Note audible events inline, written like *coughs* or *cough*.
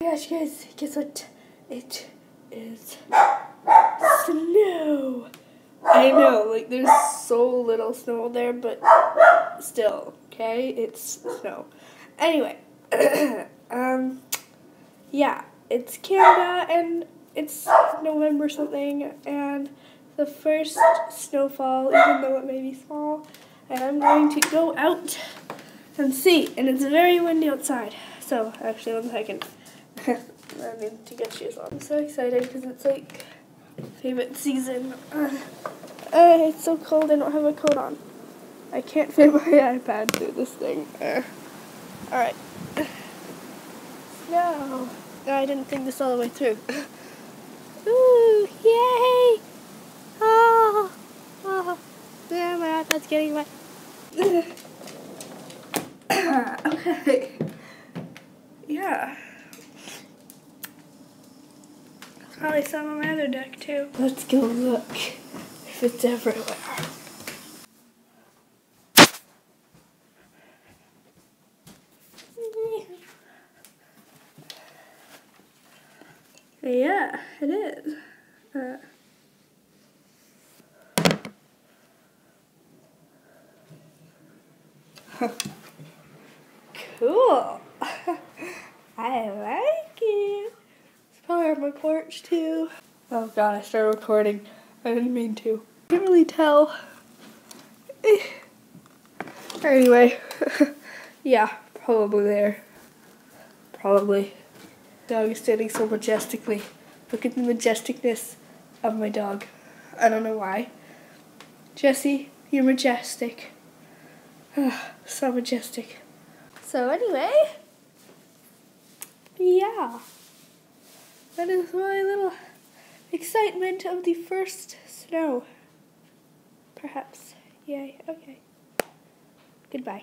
gosh, guys, guess what? It is snow. I know, like there's so little snow there, but still, okay, it's snow. Anyway, *clears throat* um, yeah, it's Canada and it's November something, and the first snowfall, even though it may be small, and I'm going to go out and see, and it's very windy outside. So, actually, one second. I need to get shoes on. I'm so excited because it's like favorite season. Uh, uh, it's so cold, I don't have a coat on. I can't fit *laughs* my iPad through this thing. Uh, Alright. *sighs* No. I didn't think this all the way through. *laughs* Ooh, yay! Oh, oh. Yeah, my iPad's getting wet. *laughs* *coughs* okay. Yeah. Probably some on my other deck too. Let's go look if it's everywhere. Yeah, it is. Uh, *laughs* cool. *laughs* I like it. It's probably on my porch too. Oh god, I started recording. I didn't mean to. I Can't really tell. *sighs* anyway, *laughs* yeah, probably there. Probably. Dog is standing so majestically. Look at the majesticness of my dog. I don't know why. Jesse, you're majestic. *sighs* so majestic. So anyway, yeah. That is my little excitement of the first snow. Perhaps. Yay. Okay. Goodbye.